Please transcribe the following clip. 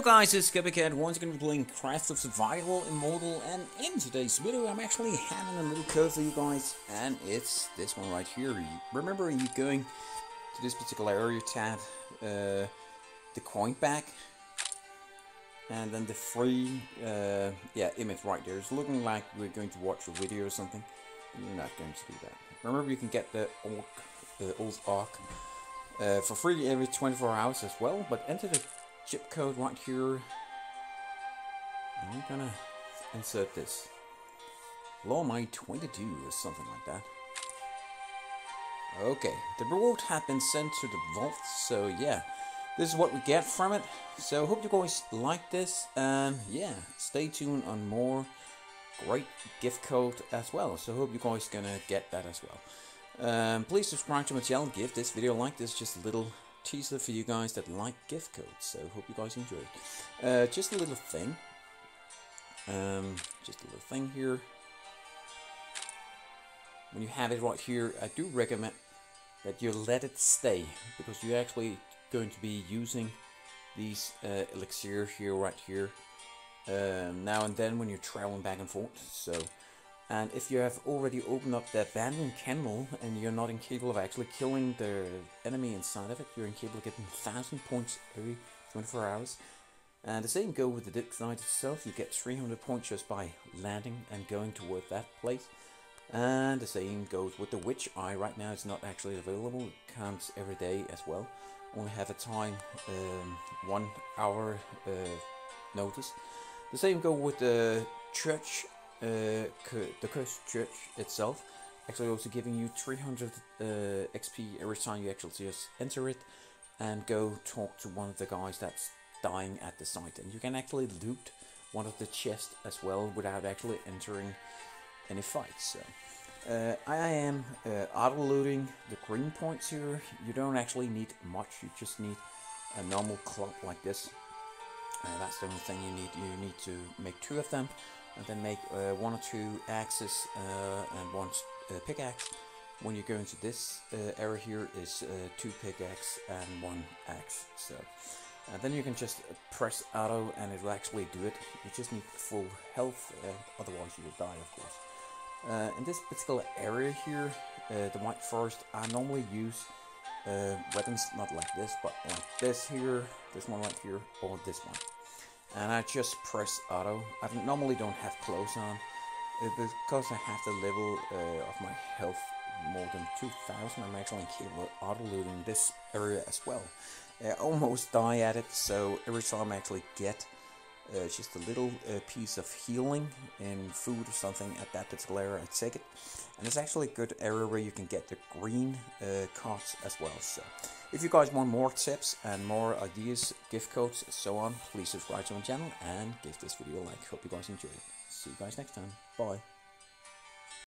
guys, it's Cat. Once again, we're playing Craft of Survival Immortal, and in today's video, I'm actually having a little code for you guys, and it's this one right here. Remember, you going to this particular area tab, uh, the coin back, and then the free, uh, yeah, image right there. It's looking like we're going to watch a video or something. You're not going to do that. Remember, you can get the orc, the old arc uh, for free every 24 hours as well, but enter the chip code right here. I'm gonna insert this. Law My 22 or something like that. Okay, the reward has been sent to the vault, so yeah, this is what we get from it. So hope you guys like this, and yeah, stay tuned on more great gift code as well. So hope you guys gonna get that as well. Um, please subscribe to my channel, give this video like, this just a little teaser for you guys that like gift codes. So hope you guys enjoy. Uh, just a little thing. Um, just a little thing here. When you have it right here, I do recommend that you let it stay because you're actually going to be using these uh, elixir here, right here, um, now and then when you're traveling back and forth. So and if you have already opened up the abandoned kennel and you're not incapable of actually killing the enemy inside of it, you're incapable of getting 1000 points every 24 hours. And the same goes with the Site itself, you get 300 points just by landing and going toward that place. And the same goes with the Witch Eye, right now it's not actually available, it comes every day as well. Only have a time, um, one hour uh, notice. The same go with the Church uh, the Cursed Church itself actually also giving you 300 uh, XP every time you actually just enter it and go talk to one of the guys that's dying at the site. And you can actually loot one of the chests as well without actually entering any fights so. Uh, I am uh, auto looting the green points here. You don't actually need much. You just need a normal club like this. Uh, that's the only thing you need. You need to make two of them and then make uh, one or two axes uh, and one uh, pickaxe. When you go into this uh, area here is uh, two pickaxe and one axe. So and then you can just press auto and it will actually do it. You just need full health, otherwise you will die of course. in this particular area here, the White Forest, I normally use weapons not like this, but like this here, this one right here, or this one and I just press auto. I normally don't have clothes on because I have the level uh, of my health more than 2000 I'm actually capable of auto looting this area as well. I almost die at it so every time I actually get uh, just a little uh, piece of healing in food or something at that particular area, I take it. And it's actually a good area where you can get the green uh, cards as well. So if you guys want more tips and more ideas, gift codes, so on, please subscribe to my channel and give this video a like. Hope you guys enjoy it. See you guys next time. Bye.